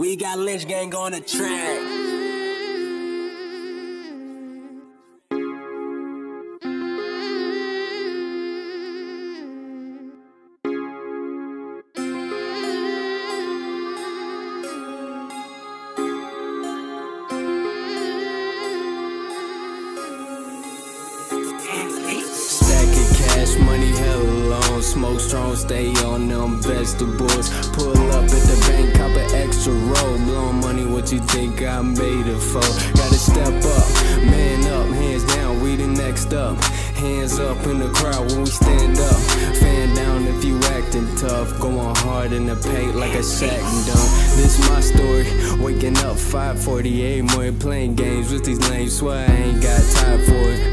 We got Lynch Gang on the track. Smoke strong, stay on them vegetables. Pull up at the bank, cop an extra roll. Blowing money, what you think I made it for? Gotta step up, man up, hands down, we the next up. Hands up in the crowd when we stand up. Fan down if you acting tough. Going hard in the paint like a sack dunk. This my story. Waking up 548 more playing games with these lames. Swear I ain't got time for it.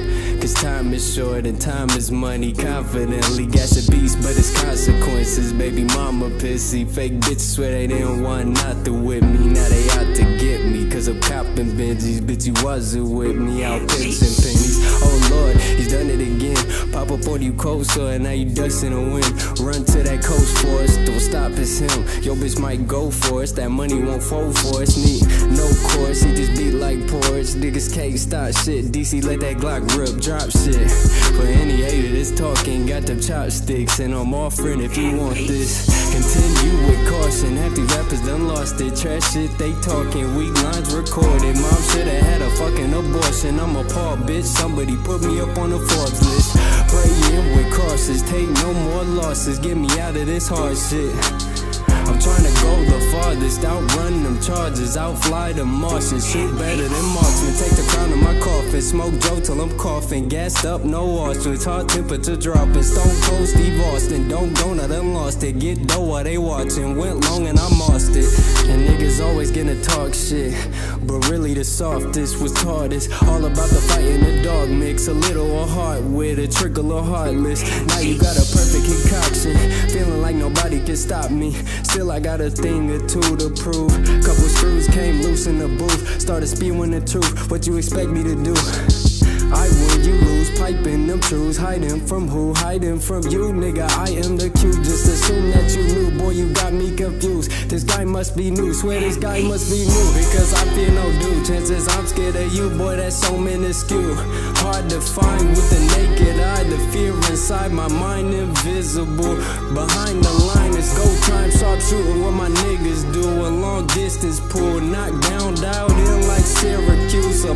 Cause time is short and time is money. Confidently gas a beast, but it's consequences. Baby mama pissy. Fake bitches swear they didn't want nothing with me. Now they out to get me. Cause I'm copping Benjis. Bitch, you wasn't with me. Out and pennies. Oh lord, Pop up on you sore and now you in the wind. Run to that coast for us. Don't stop, it's him. Yo, bitch might go for us. That money won't fold for us. Need no course. He just beat like porch. Niggas can't stop shit. DC let that Glock rip. Drop shit. For any hater talking, got them chopsticks. And I'm offering if you want this. Continue with caution. These rappers done lost it. Trash shit, they talking. Weak lines recorded. Mom shoulda had a fucking abortion. I'm a paw, bitch. Somebody put me up on the Forbes list. Praying with crosses. Take no more losses. Get me out of this hard shit. I'm trying to go the farthest, outrun them charges, outfly the Martians, shoot better than marksmen, Take the crown of my coffin, smoke Joe till I'm coughing, gassed up, no ostrich, heart temperature dropping. Stone Cold Steve Austin, don't go, now done lost it. Get dough while they watching, went long and I lost it. And niggas always gonna talk shit, but really the softest was hardest. All about the fight mix, a little or heart with a trickle of heartless. Now you got a perfect concoction, feeling like nobody can stop me. Still, I got a thing or two to prove. Couple screws came loose in the booth. Started spewing the truth. What you expect me to do? I win, you lose, piping truths, hiding from who? Hiding from you, nigga. I am the cue. Just assume that you knew, boy. You got me confused. This guy must be new. Swear this guy must be new because I feel no dude. Chances I'm scared of you, boy. That's so minuscule. Hard to find with the naked eye. The fear inside my mind invisible. Behind the line, it's go time. Sharp shooting what my niggas do. A long distance pull, knock down, like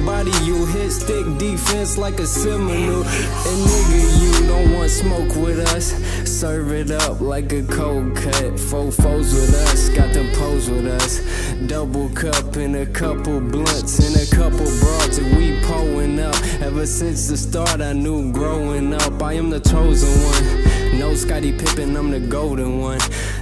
Body you hit, stick defense like a Seminole. And nigga, you don't want smoke with us. Serve it up like a cold cut. Four foes with us, got them pose with us. Double cup and a couple blunts and a couple broads and we pulling up. Ever since the start, I knew growing up, I am the chosen one. No Scottie Pippen, I'm the golden one.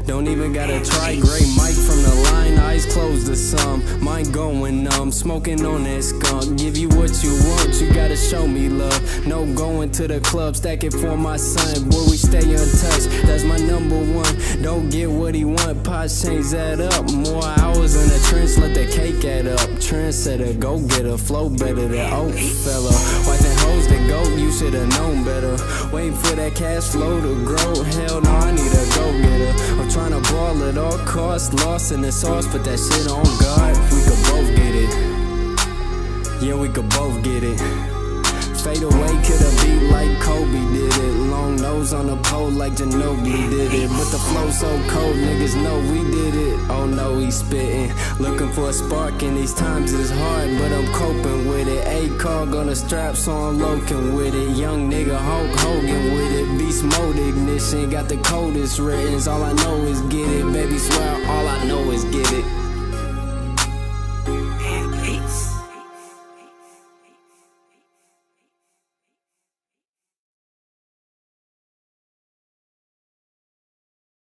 Don't even gotta try gray Mike from the line, eyes closed to some. Mind going numb, smoking on that skunk. Give you what you want, you gotta show me love. No going to the club, stacking for my son. Boy, we stay untouched, that's my number one. Don't get what he want, pots change that up. More hours in the trench, let the cake add up. Trendsetter, go get a flow better than old fella. White and hoes that go, should've known better. Waiting for that cash flow to grow. Hell no, I need a go getter. I'm trying to ball at all costs, lost in the sauce, put that shit on guard. We could both get it. Yeah, we could both get it. Fade away, could've beat like Kobe did it. On pole like Ginobili did it. But the flow so cold, niggas know we did it. Oh no, he spittin'. Looking for a spark in these times is hard, but I'm coping with it. A on the strap, so I'm loking with it. Young nigga Hulk Hogan with it. Beast mode ignition, got the coldest written. All I know is get it, baby. Swear